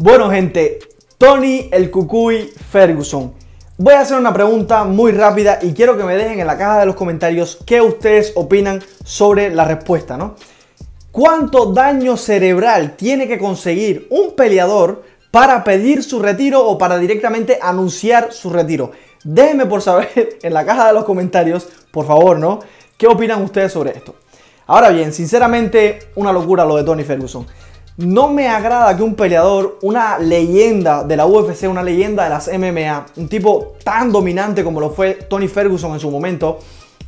Bueno, gente, Tony el Cucuy Ferguson. Voy a hacer una pregunta muy rápida y quiero que me dejen en la caja de los comentarios qué ustedes opinan sobre la respuesta, ¿no? ¿Cuánto daño cerebral tiene que conseguir un peleador para pedir su retiro o para directamente anunciar su retiro? Déjenme por saber en la caja de los comentarios, por favor, ¿no? ¿Qué opinan ustedes sobre esto? Ahora bien, sinceramente, una locura lo de Tony Ferguson. No me agrada que un peleador, una leyenda de la UFC, una leyenda de las MMA, un tipo tan dominante como lo fue Tony Ferguson en su momento,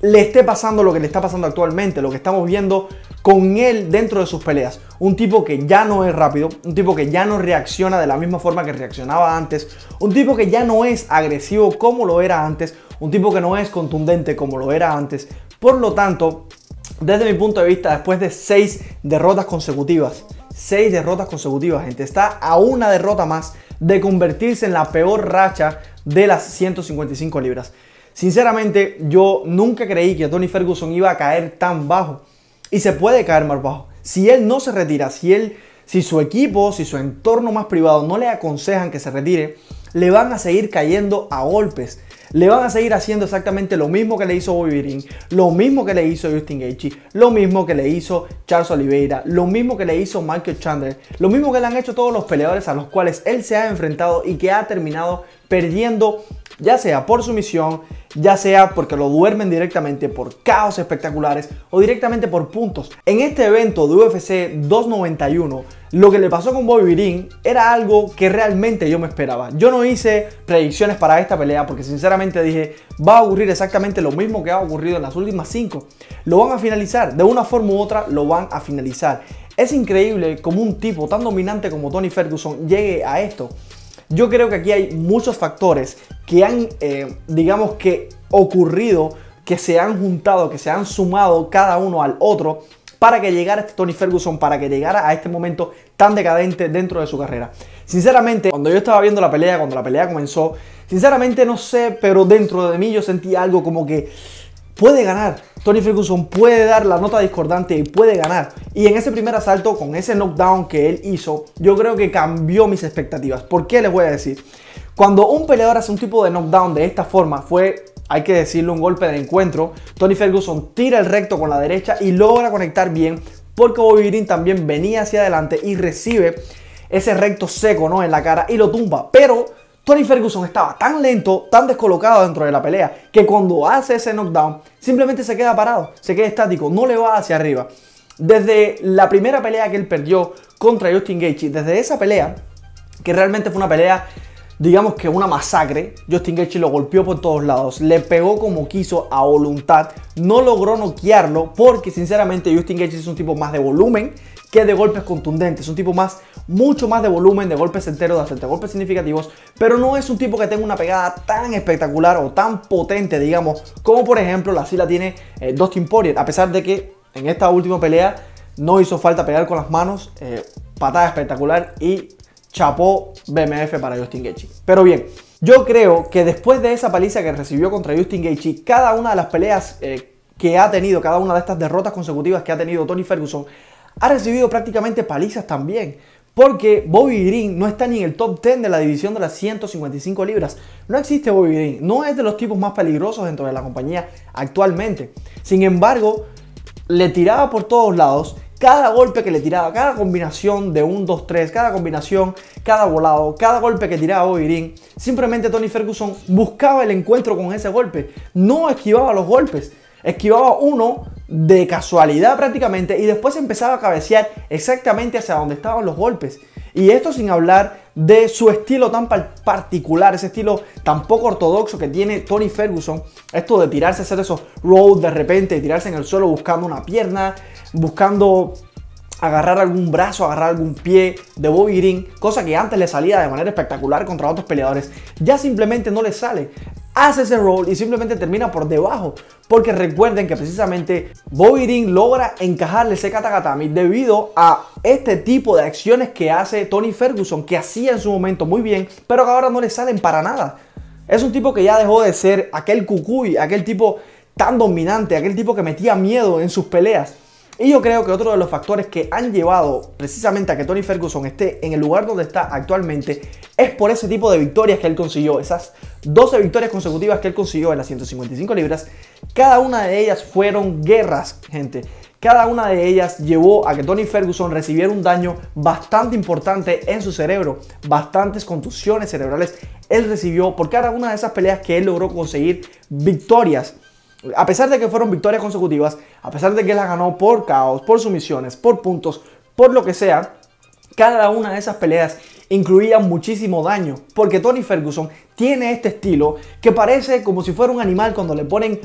le esté pasando lo que le está pasando actualmente, lo que estamos viendo con él dentro de sus peleas. Un tipo que ya no es rápido, un tipo que ya no reacciona de la misma forma que reaccionaba antes, un tipo que ya no es agresivo como lo era antes, un tipo que no es contundente como lo era antes. Por lo tanto, desde mi punto de vista, después de seis derrotas consecutivas, seis derrotas consecutivas, gente. Está a una derrota más de convertirse en la peor racha de las 155 libras. Sinceramente, yo nunca creí que Tony Ferguson iba a caer tan bajo. Y se puede caer más bajo. Si él no se retira, si él, si su equipo, si su entorno más privado no le aconsejan que se retire, le van a seguir cayendo a golpes le van a seguir haciendo exactamente lo mismo que le hizo Bobby lo mismo que le hizo Justin Gaethje, lo mismo que le hizo Charles Oliveira, lo mismo que le hizo Michael Chandler, lo mismo que le han hecho todos los peleadores a los cuales él se ha enfrentado y que ha terminado perdiendo ya sea por sumisión, ya sea porque lo duermen directamente por caos espectaculares o directamente por puntos. En este evento de UFC 291, lo que le pasó con Bobby Green era algo que realmente yo me esperaba. Yo no hice predicciones para esta pelea porque sinceramente dije, va a ocurrir exactamente lo mismo que ha ocurrido en las últimas 5. Lo van a finalizar, de una forma u otra lo van a finalizar. Es increíble como un tipo tan dominante como Tony Ferguson llegue a esto. Yo creo que aquí hay muchos factores que han, eh, digamos que, ocurrido, que se han juntado, que se han sumado cada uno al otro para que llegara este Tony Ferguson, para que llegara a este momento tan decadente dentro de su carrera. Sinceramente, cuando yo estaba viendo la pelea, cuando la pelea comenzó, sinceramente no sé, pero dentro de mí yo sentí algo como que puede ganar. Tony Ferguson puede dar la nota discordante y puede ganar. Y en ese primer asalto, con ese knockdown que él hizo, yo creo que cambió mis expectativas. ¿Por qué les voy a decir? Cuando un peleador hace un tipo de knockdown de esta forma, fue, hay que decirlo, un golpe de encuentro. Tony Ferguson tira el recto con la derecha y logra conectar bien porque Bobby Green también venía hacia adelante y recibe ese recto seco ¿no? en la cara y lo tumba. Pero Tony Ferguson estaba tan lento, tan descolocado dentro de la pelea, que cuando hace ese knockdown, simplemente se queda parado, se queda estático, no le va hacia arriba. Desde la primera pelea que él perdió contra Justin Gaethje, desde esa pelea, que realmente fue una pelea, digamos que una masacre, Justin Gaethje lo golpeó por todos lados, le pegó como quiso a voluntad, no logró noquearlo porque sinceramente Justin Gaethje es un tipo más de volumen que de golpes contundentes, es un tipo más mucho más de volumen, de golpes enteros, de golpes significativos, pero no es un tipo que tenga una pegada tan espectacular o tan potente, digamos, como por ejemplo la sí la tiene eh, Dustin Poirier, a pesar de que en esta última pelea no hizo falta pegar con las manos, eh, patada espectacular y chapó BMF para Justin Gaethje. Pero bien, yo creo que después de esa paliza que recibió contra Justin Gaethje, cada una de las peleas eh, que ha tenido, cada una de estas derrotas consecutivas que ha tenido Tony Ferguson, ha recibido prácticamente palizas también. Porque Bobby Green no está ni en el top 10 de la división de las 155 libras. No existe Bobby Green. No es de los tipos más peligrosos dentro de la compañía actualmente. Sin embargo, le tiraba por todos lados. Cada golpe que le tiraba, cada combinación de 1, 2, 3, cada combinación, cada volado, cada golpe que tiraba Bobby Green, simplemente Tony Ferguson buscaba el encuentro con ese golpe. No esquivaba los golpes. Esquivaba uno de casualidad prácticamente y después empezaba a cabecear exactamente hacia donde estaban los golpes. Y esto sin hablar de su estilo tan particular, ese estilo tan poco ortodoxo que tiene Tony Ferguson. Esto de tirarse, hacer esos rolls de repente y tirarse en el suelo buscando una pierna, buscando agarrar algún brazo, agarrar algún pie de Bobby Green, cosa que antes le salía de manera espectacular contra otros peleadores, ya simplemente no le sale hace ese roll y simplemente termina por debajo. Porque recuerden que precisamente Bobby logra encajarle ese katagatami debido a este tipo de acciones que hace Tony Ferguson, que hacía en su momento muy bien, pero que ahora no le salen para nada. Es un tipo que ya dejó de ser aquel cucuy, aquel tipo tan dominante, aquel tipo que metía miedo en sus peleas. Y yo creo que otro de los factores que han llevado precisamente a que Tony Ferguson esté en el lugar donde está actualmente es por ese tipo de victorias que él consiguió. Esas 12 victorias consecutivas que él consiguió en las 155 libras. Cada una de ellas fueron guerras, gente. Cada una de ellas llevó a que Tony Ferguson recibiera un daño bastante importante en su cerebro. Bastantes contusiones cerebrales él recibió por cada una de esas peleas que él logró conseguir victorias a pesar de que fueron victorias consecutivas, a pesar de que la ganó por caos, por sumisiones, por puntos, por lo que sea, cada una de esas peleas incluía muchísimo daño, porque Tony Ferguson tiene este estilo que parece como si fuera un animal cuando le ponen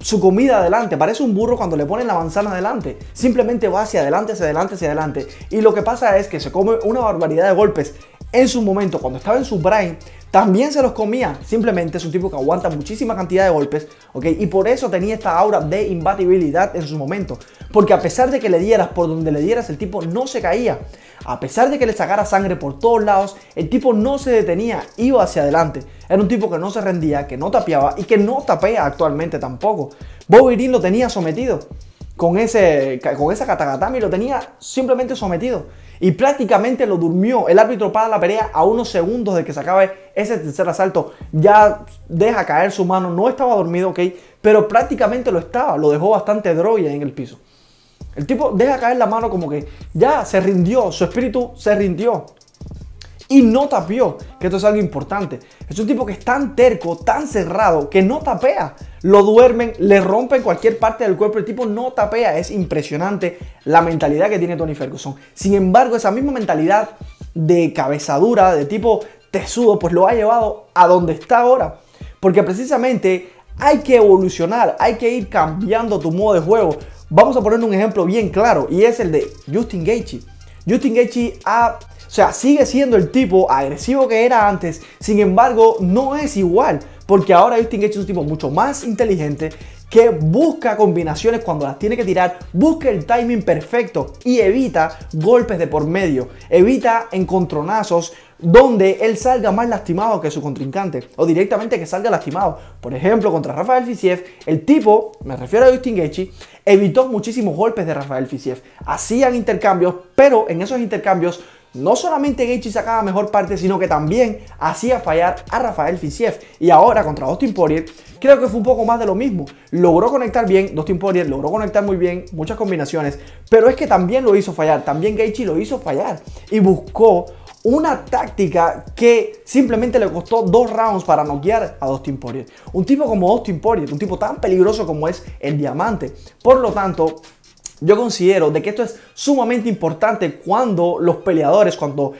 su comida adelante, parece un burro cuando le ponen la manzana adelante, simplemente va hacia adelante, hacia adelante, hacia adelante, y lo que pasa es que se come una barbaridad de golpes en su momento, cuando estaba en su prime, también se los comía. Simplemente es un tipo que aguanta muchísima cantidad de golpes, ¿ok? Y por eso tenía esta aura de imbatibilidad en su momento. Porque a pesar de que le dieras por donde le dieras, el tipo no se caía. A pesar de que le sacara sangre por todos lados, el tipo no se detenía, iba hacia adelante. Era un tipo que no se rendía, que no tapeaba y que no tapea actualmente tampoco. Bobby Green lo tenía sometido. Con, ese, con esa katagatami lo tenía simplemente sometido y prácticamente lo durmió. El árbitro para la pelea a unos segundos de que se acabe ese tercer asalto. Ya deja caer su mano. No estaba dormido, ok, pero prácticamente lo estaba. Lo dejó bastante droga en el piso. El tipo deja caer la mano como que ya se rindió, su espíritu se rindió y no tapió, que esto es algo importante. Es un tipo que es tan terco, tan cerrado, que no tapea. Lo duermen, le rompen cualquier parte del cuerpo, el tipo no tapea. Es impresionante la mentalidad que tiene Tony Ferguson. Sin embargo, esa misma mentalidad de cabezadura, de tipo tesudo, pues lo ha llevado a donde está ahora. Porque precisamente hay que evolucionar, hay que ir cambiando tu modo de juego. Vamos a poner un ejemplo bien claro y es el de Justin Gaethje. Justin Gaethje o sea, sigue siendo el tipo agresivo que era antes, sin embargo, no es igual, porque ahora Justin Gaethje es un tipo mucho más inteligente que busca combinaciones cuando las tiene que tirar, busca el timing perfecto y evita golpes de por medio, evita encontronazos donde él salga más lastimado que su contrincante o directamente que salga lastimado. Por ejemplo, contra Rafael Fisiev, el tipo, me refiero a Justin Gaethje, evitó muchísimos golpes de Rafael Fisiev. Hacían intercambios, pero en esos intercambios no solamente Gaethje sacaba mejor parte, sino que también hacía fallar a Rafael Fisiev. Y ahora contra Austin Poirier, creo que fue un poco más de lo mismo. Logró conectar bien, Austin Poirier logró conectar muy bien, muchas combinaciones, pero es que también lo hizo fallar, también Gaethje lo hizo fallar y buscó una táctica que simplemente le costó dos rounds para noquear a Austin Poirier. Un tipo como Austin Poirier, un tipo tan peligroso como es el diamante. Por lo tanto, yo considero de que esto es sumamente importante cuando los peleadores, cuando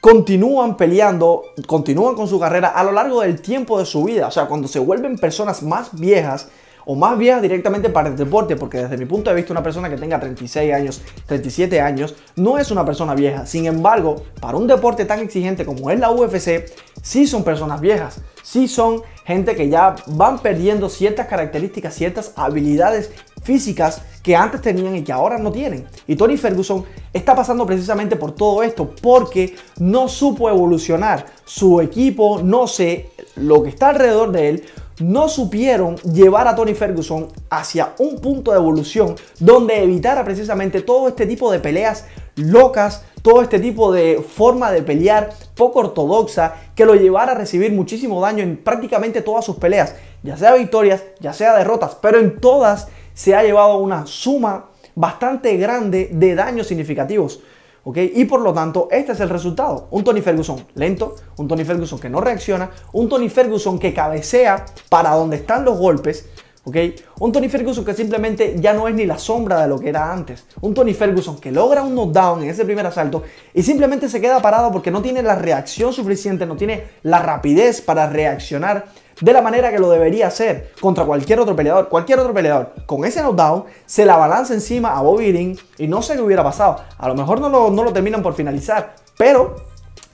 continúan peleando, continúan con su carrera a lo largo del tiempo de su vida. O sea, cuando se vuelven personas más viejas o más viejas directamente para el deporte, porque desde mi punto de vista una persona que tenga 36 años, 37 años, no es una persona vieja. Sin embargo, para un deporte tan exigente como es la UFC, sí son personas viejas, sí son gente que ya van perdiendo ciertas características, ciertas habilidades físicas que antes tenían y que ahora no tienen. Y Tony Ferguson está pasando precisamente por todo esto porque no supo evolucionar. Su equipo, no sé, lo que está alrededor de él, no supieron llevar a Tony Ferguson hacia un punto de evolución donde evitara precisamente todo este tipo de peleas locas, todo este tipo de forma de pelear poco ortodoxa que lo llevara a recibir muchísimo daño en prácticamente todas sus peleas, ya sea victorias, ya sea derrotas, pero en todas se ha llevado una suma bastante grande de daños significativos. ¿Ok? Y por lo tanto, este es el resultado. Un Tony Ferguson lento, un Tony Ferguson que no reacciona, un Tony Ferguson que cabecea para donde están los golpes, ¿ok? Un Tony Ferguson que simplemente ya no es ni la sombra de lo que era antes. Un Tony Ferguson que logra un knockdown en ese primer asalto y simplemente se queda parado porque no tiene la reacción suficiente, no tiene la rapidez para reaccionar de la manera que lo debería hacer contra cualquier otro peleador. Cualquier otro peleador con ese knockdown se la balanza encima a Bobby Green y no sé qué hubiera pasado. A lo mejor no lo, no lo terminan por finalizar, pero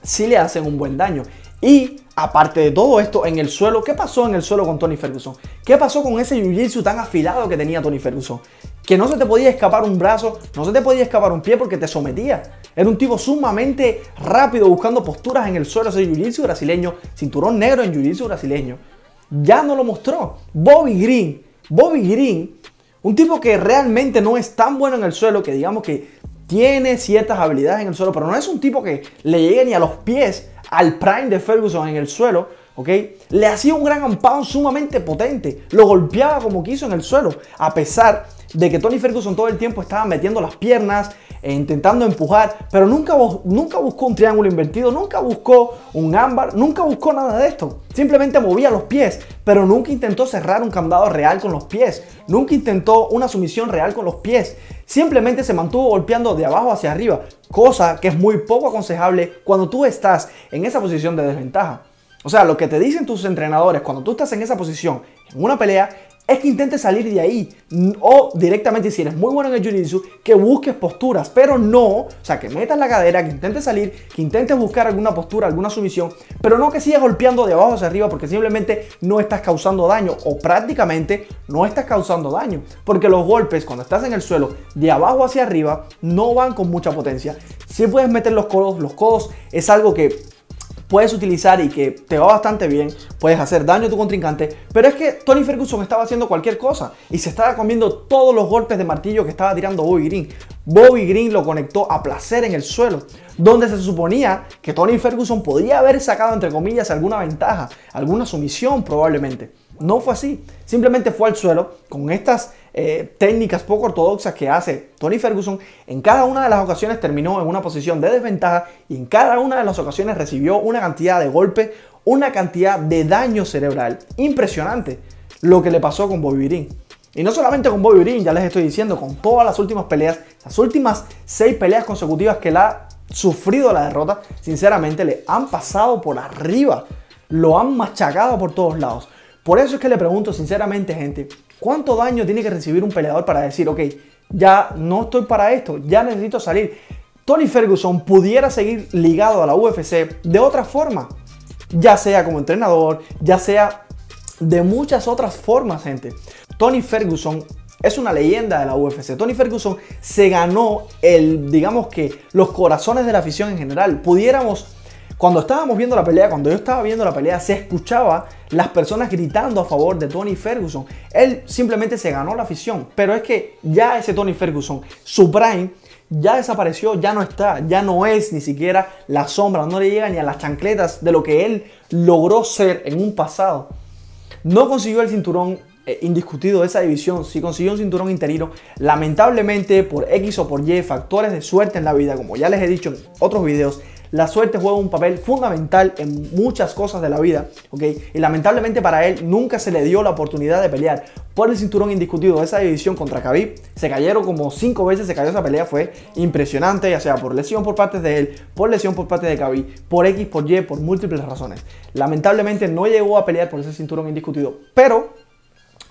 sí le hacen un buen daño. Y aparte de todo esto, en el suelo, ¿qué pasó en el suelo con Tony Ferguson? ¿Qué pasó con ese jiu-jitsu tan afilado que tenía Tony Ferguson? Que no se te podía escapar un brazo, no se te podía escapar un pie porque te sometía. Era un tipo sumamente rápido buscando posturas en el suelo, ese jiu-jitsu brasileño, cinturón negro en jiu-jitsu brasileño. Ya no lo mostró. Bobby Green, Bobby Green, un tipo que realmente no es tan bueno en el suelo, que digamos que tiene ciertas habilidades en el suelo, pero no es un tipo que le llegue ni a los pies al prime de Ferguson en el suelo, ¿ok? Le hacía un gran ampao sumamente potente, lo golpeaba como quiso en el suelo, a pesar de que Tony Ferguson todo el tiempo estaba metiendo las piernas, e intentando empujar, pero nunca, nunca buscó un triángulo invertido, nunca buscó un ámbar, nunca buscó nada de esto. Simplemente movía los pies, pero nunca intentó cerrar un candado real con los pies, nunca intentó una sumisión real con los pies. Simplemente se mantuvo golpeando de abajo hacia arriba, cosa que es muy poco aconsejable cuando tú estás en esa posición de desventaja. O sea, lo que te dicen tus entrenadores cuando tú estás en esa posición en una pelea es que intentes salir de ahí o directamente si eres muy bueno en el jiu-jitsu que busques posturas, pero no, o sea, que metas la cadera, que intentes salir, que intentes buscar alguna postura, alguna sumisión, pero no que sigas golpeando de abajo hacia arriba porque simplemente no estás causando daño o prácticamente no estás causando daño, porque los golpes cuando estás en el suelo de abajo hacia arriba no van con mucha potencia. Si puedes meter los codos, los codos es algo que puedes utilizar y que te va bastante bien, puedes hacer daño a tu contrincante, pero es que Tony Ferguson estaba haciendo cualquier cosa y se estaba comiendo todos los golpes de martillo que estaba tirando Bobby Green. Bobby Green lo conectó a placer en el suelo, donde se suponía que Tony Ferguson podría haber sacado entre comillas alguna ventaja, alguna sumisión probablemente. No fue así, simplemente fue al suelo con estas eh, técnicas poco ortodoxas que hace Tony Ferguson, en cada una de las ocasiones terminó en una posición de desventaja y en cada una de las ocasiones recibió una cantidad de golpes, una cantidad de daño cerebral impresionante lo que le pasó con Bobby Green. Y no solamente con Bobby Green, ya les estoy diciendo, con todas las últimas peleas, las últimas seis peleas consecutivas que él ha sufrido la derrota, sinceramente le han pasado por arriba, lo han machacado por todos lados. Por eso es que le pregunto sinceramente, gente, ¿cuánto daño tiene que recibir un peleador para decir, ok, ya no estoy para esto, ya necesito salir? Tony Ferguson pudiera seguir ligado a la UFC de otra forma, ya sea como entrenador, ya sea de muchas otras formas, gente. Tony Ferguson es una leyenda de la UFC. Tony Ferguson se ganó el, digamos que, los corazones de la afición en general. Pudiéramos cuando estábamos viendo la pelea, cuando yo estaba viendo la pelea, se escuchaba las personas gritando a favor de Tony Ferguson. Él simplemente se ganó la afición, pero es que ya ese Tony Ferguson, su prime, ya desapareció, ya no está, ya no es ni siquiera la sombra, no le llega ni a las chancletas de lo que él logró ser en un pasado. No consiguió el cinturón eh, indiscutido de esa división, sí consiguió un cinturón interino, lamentablemente por X o por Y, factores de suerte en la vida, como ya les he dicho en otros videos, la suerte juega un papel fundamental en muchas cosas de la vida, ¿ok? Y lamentablemente para él nunca se le dio la oportunidad de pelear por el cinturón indiscutido de esa división contra Khabib. Se cayeron como cinco veces, se cayó esa pelea, fue impresionante, ya sea por lesión por parte de él, por lesión por parte de Khabib, por X, por Y, por múltiples razones. Lamentablemente no llegó a pelear por ese cinturón indiscutido, pero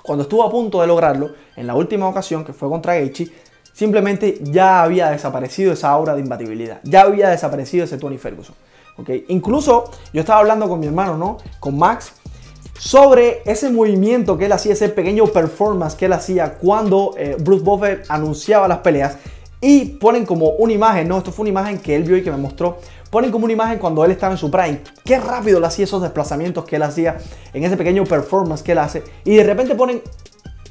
cuando estuvo a punto de lograrlo, en la última ocasión que fue contra Gaethje, simplemente ya había desaparecido esa aura de imbatibilidad, ya había desaparecido ese Tony Ferguson. ¿okay? Incluso yo estaba hablando con mi hermano, ¿no? Con Max, sobre ese movimiento que él hacía, ese pequeño performance que él hacía cuando eh, Bruce Buffer anunciaba las peleas. Y ponen como una imagen, no, esto fue una imagen que él vio y que me mostró. Ponen como una imagen cuando él estaba en su prime. Qué rápido él hacía esos desplazamientos que él hacía en ese pequeño performance que él hace. Y de repente ponen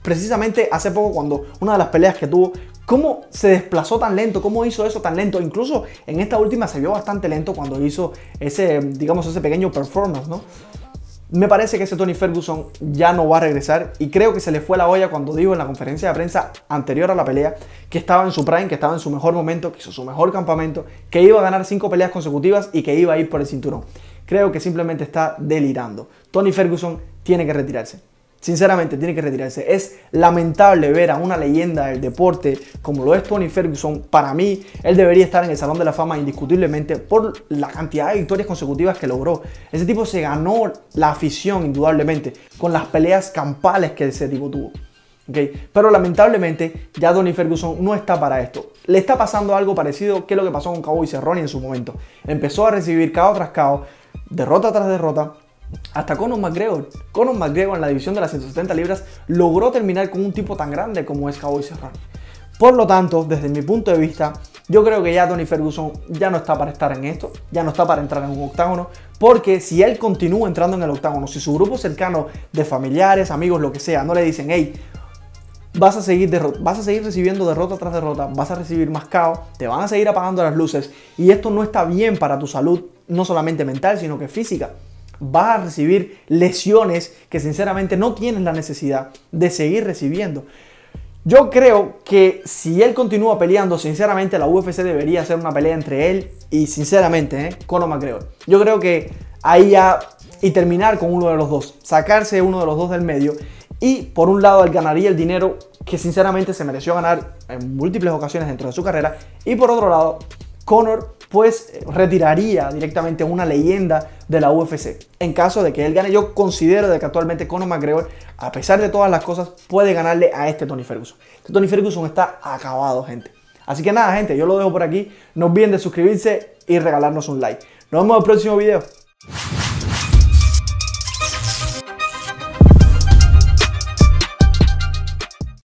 precisamente hace poco cuando una de las peleas que tuvo ¿Cómo se desplazó tan lento? ¿Cómo hizo eso tan lento? Incluso en esta última se vio bastante lento cuando hizo ese, digamos, ese pequeño performance, ¿no? Me parece que ese Tony Ferguson ya no va a regresar y creo que se le fue la olla cuando dijo en la conferencia de prensa anterior a la pelea que estaba en su prime, que estaba en su mejor momento, que hizo su mejor campamento, que iba a ganar cinco peleas consecutivas y que iba a ir por el cinturón. Creo que simplemente está delirando. Tony Ferguson tiene que retirarse. Sinceramente, tiene que retirarse. Es lamentable ver a una leyenda del deporte como lo es Tony Ferguson. Para mí, él debería estar en el Salón de la Fama indiscutiblemente por la cantidad de victorias consecutivas que logró. Ese tipo se ganó la afición, indudablemente, con las peleas campales que ese tipo tuvo. Okay. Pero lamentablemente ya Tony Ferguson no está para esto. Le está pasando algo parecido que lo que pasó con Cowboy Cerrone en su momento. Empezó a recibir caos tras caos derrota tras derrota, hasta Conor McGregor. Conor McGregor en la división de las 170 libras logró terminar con un tipo tan grande como es Cowboy Cerrone. Por lo tanto, desde mi punto de vista, yo creo que ya Tony Ferguson ya no está para estar en esto, ya no está para entrar en un octágono, porque si él continúa entrando en el octágono, si su grupo cercano de familiares, amigos, lo que sea, no le dicen, hey, vas a seguir, vas a seguir recibiendo derrota tras derrota, vas a recibir más caos, te van a seguir apagando las luces y esto no está bien para tu salud, no solamente mental, sino que física. Vas a recibir lesiones que sinceramente no tienes la necesidad de seguir recibiendo. Yo creo que si él continúa peleando, sinceramente la UFC debería hacer una pelea entre él y sinceramente, ¿eh? Conor McGregor. Yo creo que ahí ya y terminar con uno de los dos, sacarse uno de los dos del medio y por un lado él ganaría el dinero que sinceramente se mereció ganar en múltiples ocasiones dentro de su carrera y por otro lado Conor pues retiraría directamente una leyenda de la UFC. En caso de que él gane, yo considero de que actualmente Conor McGregor, a pesar de todas las cosas, puede ganarle a este Tony Ferguson. Este Tony Ferguson está acabado, gente. Así que nada, gente, yo lo dejo por aquí. No olviden de suscribirse y regalarnos un like. Nos vemos en el próximo video.